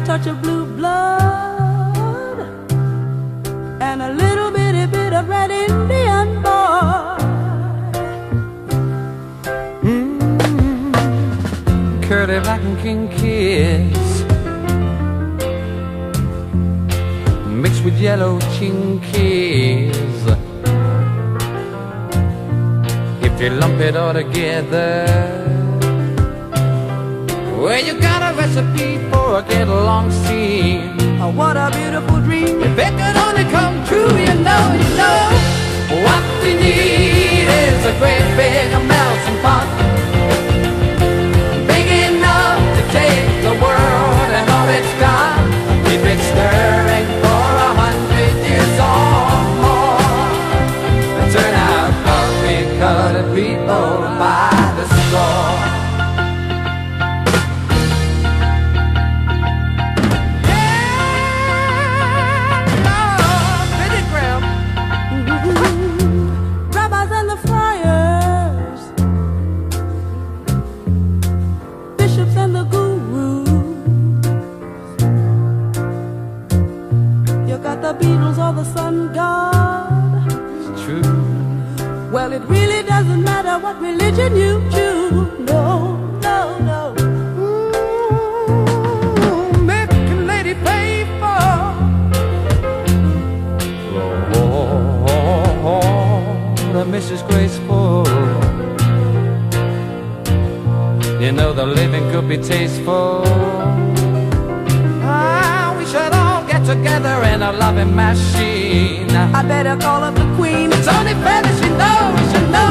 touch of blue blood and a little bitty bit of red Indian boy. Mm-hmm. Curly black and king kiss mixed with yellow chinkies. If you lump it all together, well, you got a recipe for a get along scene. Oh, what a beautiful dream. If it could only come true, you know, you know, what we need is a great big melting pot. Big enough to take the world and all it's got. Keep it stirring for a hundred years or more. And turn out coffee-colored people by the score. The Beatles or the sun god. It's true. Well, it really doesn't matter what religion you choose. No, no, no. Ooh, make a lady pay for. Lord, Mrs. Graceful. You know the living could be tasteful together in a loving machine. I better call up the queen. It's only fair that she knows, she knows.